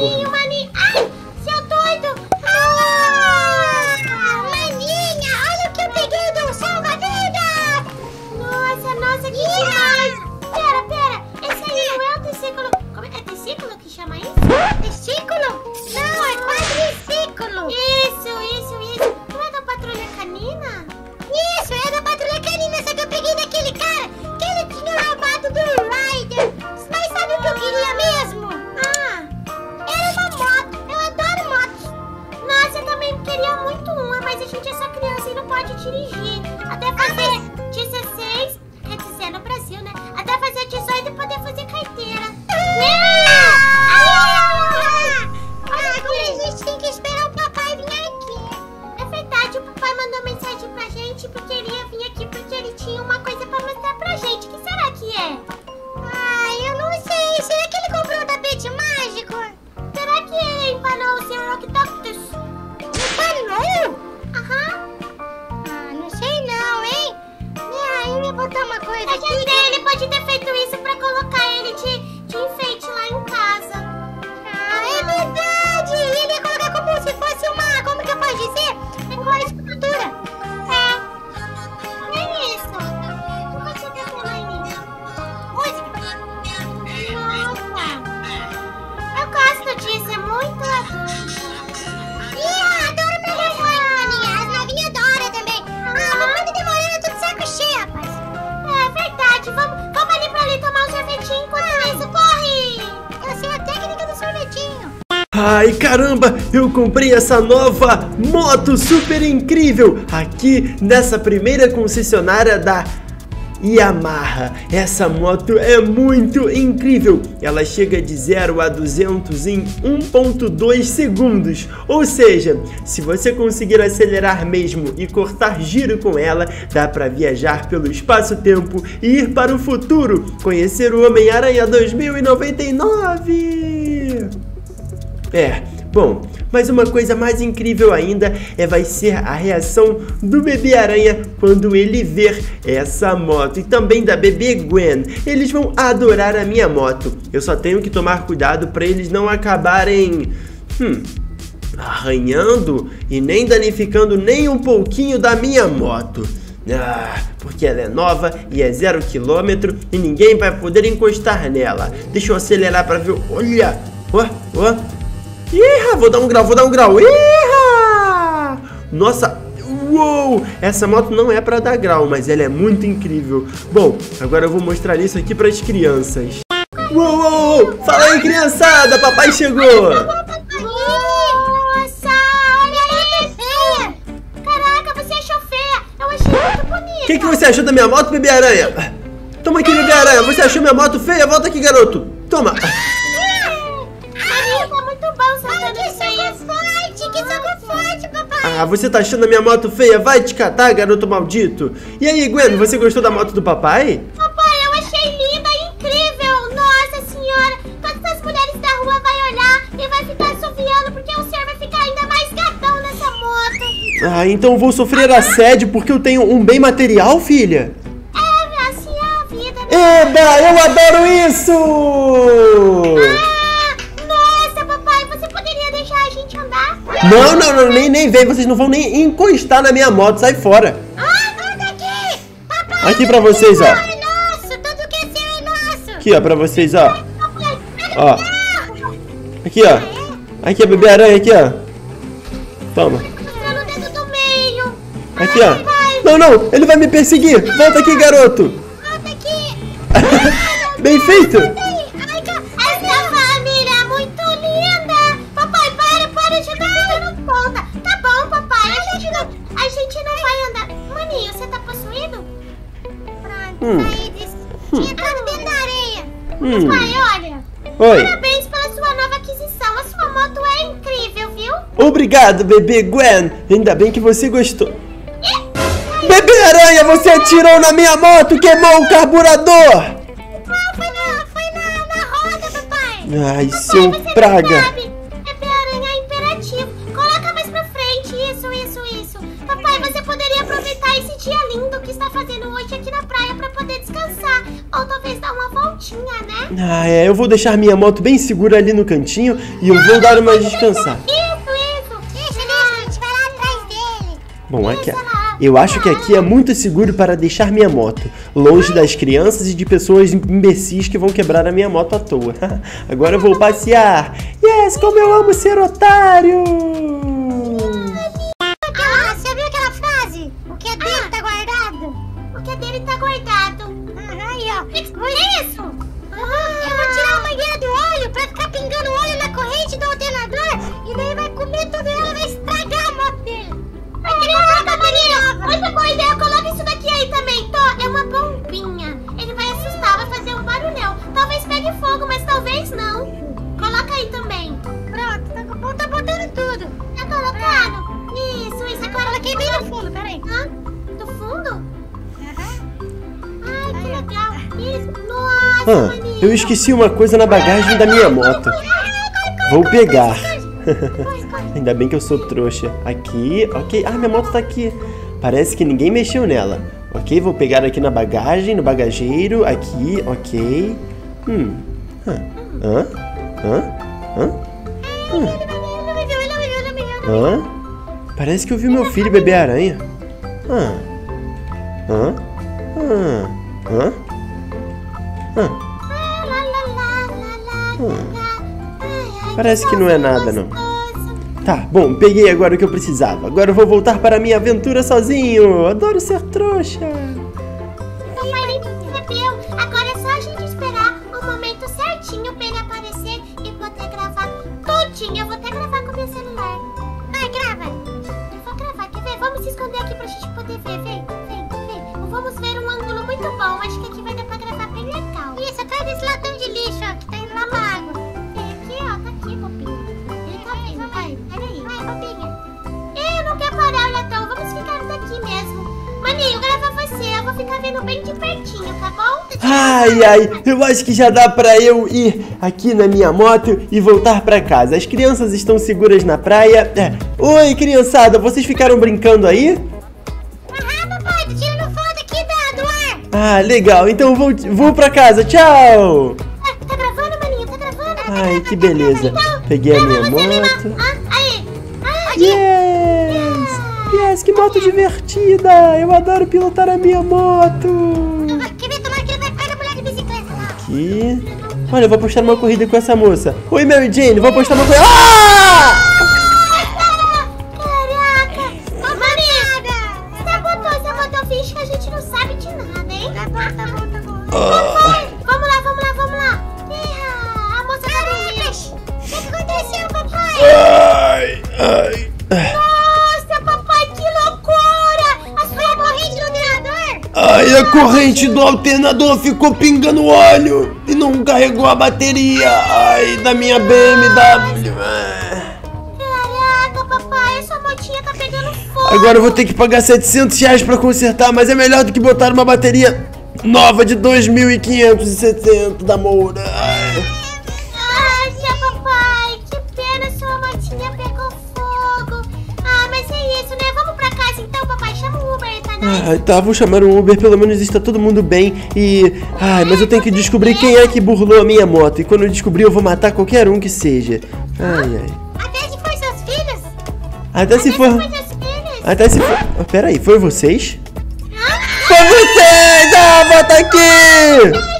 Maninho, maninho. Ai, seu doido. Ah, maninha, olha o que eu peguei do salva-vidas. Nossa, nossa, que demais. Pera, pera. Esse aí não é o triciclo. Como é? É triciclo que chama isso? Triciclo? Eu queria muito uma, mas a gente é só criança e não pode dirigir. Até fazer 16, quer dizer, no Brasil, né? Até fazer 18 e poder fazer carteira. Agora a gente tem que esperar o papai vir aqui. É verdade, o papai mandou mensagem pra gente porque ele ia vir aqui porque ele tinha uma coisa pra mostrar pra gente. O que será que é? Ai, eu não sei. Será que ele comprou o tapete mágico? Será que ele empanou o Sr. Octopus? Empanou? Aham. Ah, não sei não, hein? Minha rainha botar uma coisa Eu já aqui. sei, ele pode ter Ai caramba, eu comprei essa nova moto super incrível aqui nessa primeira concessionária da Yamaha. Essa moto é muito incrível. Ela chega de 0 a 200 em 1.2 segundos. Ou seja, se você conseguir acelerar mesmo e cortar giro com ela, dá para viajar pelo espaço-tempo e ir para o futuro, conhecer o Homem-Aranha 2099. É, bom, mas uma coisa mais incrível ainda é vai ser a reação do bebê aranha quando ele ver essa moto e também da bebê Gwen. Eles vão adorar a minha moto. Eu só tenho que tomar cuidado para eles não acabarem, hum, arranhando e nem danificando nem um pouquinho da minha moto. Ah, porque ela é nova e é zero quilômetro e ninguém vai poder encostar nela. Deixa eu acelerar para ver. Olha! Ó, ó. Ih, vou dar um grau, vou dar um grau. Ih! Nossa, uou! Essa moto não é para dar grau, mas ela é muito incrível. Bom, agora eu vou mostrar isso aqui para as crianças. Uou, uou, uou! Fala aí, criançada! Papai chegou! Nossa, olha isso! Caraca, você achou feia? Eu achei muito bonita. O que, que você achou da minha moto, bebê aranha? Toma aqui, bebê aranha. Você achou minha moto feia? Volta aqui, garoto. Toma. Ah, você tá achando a minha moto feia? Vai te catar, garoto maldito. E aí, Gwen, você gostou da moto do papai? Papai, eu achei linda e incrível. Nossa senhora, todas as mulheres da rua vai olhar e vai ficar assoviando porque o senhor vai ficar ainda mais gatão nessa moto. Ah, então vou sofrer assédio porque eu tenho um bem material, filha? É, assim é a vida, né? Eba, eu adoro isso! Ah, Não, não, não, nem, nem vem. Vocês não vão nem encostar na minha moto. Sai fora. Ah, volta aqui. Papai, Aqui pra vocês, ó. é nosso, tudo que é seu é nosso. Aqui, ó, pra vocês, ó. Ó. Aqui, ó. Aqui, a bebê aranha, aqui, ó. Toma. tá. Aqui, ó. Não, não, ele vai me perseguir. Volta aqui, garoto. Volta aqui. Bem feito. Gente não vai andar. Maninho, você tá possuído? Pronto, Hum. saí disso. Tinha tudo dentro da areia. Hum. Pai, olha, Oi. parabéns pela sua nova aquisição. A sua moto é incrível, viu? Obrigado, bebê Gwen. Ainda bem que você gostou. Bebê aranha, você atirou na minha moto, queimou o carburador. Não, foi na, foi na, na roda, papai. Ai, Papai, seu praga. Poder descansar. Ou talvez dar uma voltinha, né? Ah, é, eu vou deixar minha moto bem segura ali no cantinho e eu vou dar uma descansar. Isso, isso. Deixa, deixa, a gente vai lá atrás dele. Bom, aqui, eu acho que aqui é muito seguro para deixar minha moto, longe das crianças e de pessoas imbecis que vão quebrar a minha moto à toa. Agora eu vou passear. Yes, como eu amo ser otário! Ah, você viu aquela frase? O que é dele tá guardado? O que é dele tá guardado. Uma bombinha. Ele vai assustar, vai fazer um barulhão. Talvez pegue fogo, mas talvez não. Coloca aí também. Pronto, tá, tá botando tudo. Já colocaram? Isso, isso. Agora Coloquei bem no fundo, peraí. Hã? Do fundo? Aham. Ai, que legal. Isso. Nossa, Ah, eu esqueci uma coisa na bagagem da minha moto. Vou pegar. Ainda bem que eu sou trouxa. Aqui, ok. Ah, minha moto tá aqui. Parece que ninguém mexeu nela. Ok, vou pegar aqui na bagagem, no bagageiro. Aqui, ok. Hum. Hã? Hã? Hã? Hã? Hã? Parece que eu vi meu filho beber aranha. Hã? Hã? Hã? Hã? Hã? Ai, Parece que não é nada, não. Tá, bom, peguei agora o que eu precisava. Agora eu vou voltar para a minha aventura sozinho. Adoro ser trouxa. Percebeu. Agora é só a gente esperar o momento certinho ele aparecer e poder gravar tudinho. Eu vou até gravar com meu celular. Vai, grava. Eu vou gravar. Quer ver? Vamos se esconder aqui pra gente poder ver. Vem. Tá bom? Ai, ai, eu acho que já dá pra eu ir aqui na minha moto e voltar pra casa. As crianças estão seguras na praia. É. Oi, criançada, vocês ficaram brincando aí? Aham, papai, tô tirando foto aqui da, do ar. Ah, legal. Então vou, vou pra casa. Tchau. Ah, tá gravando, Maninho? Tá gravando? Ai, que beleza. Peguei a minha mesmo. moto. Ah, aí. Ah, Yes! Yes, que moto divertida! Eu adoro pilotar a minha moto! Aqui. Olha, eu vou postar uma corrida com essa moça. Oi, Mary Jane, vou postar uma corrida. Ah! Caraca! A corrente do alternador ficou pingando óleo e não carregou a bateria. Ai, da minha BMW. Caraca, papai, essa motinha tá pegando fogo. Agora eu vou ter que pagar 700 reais pra consertar, mas é melhor do que botar uma bateria nova de 2.570 da Moura. Ai. Aí. Ai, tá, vou chamar um Uber, pelo menos está todo mundo bem e... Ai, mas eu tenho que descobrir quem é que burlou a minha moto e quando eu descobrir eu vou matar qualquer um que seja. Ai, ai. Até se for seus filhos? Até se for... Até se for... Ah, Peraí, foi vocês? Foi vocês! Ah, bota aqui!